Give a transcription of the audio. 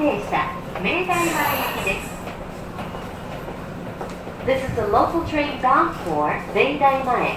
This is the local train bound for 明大前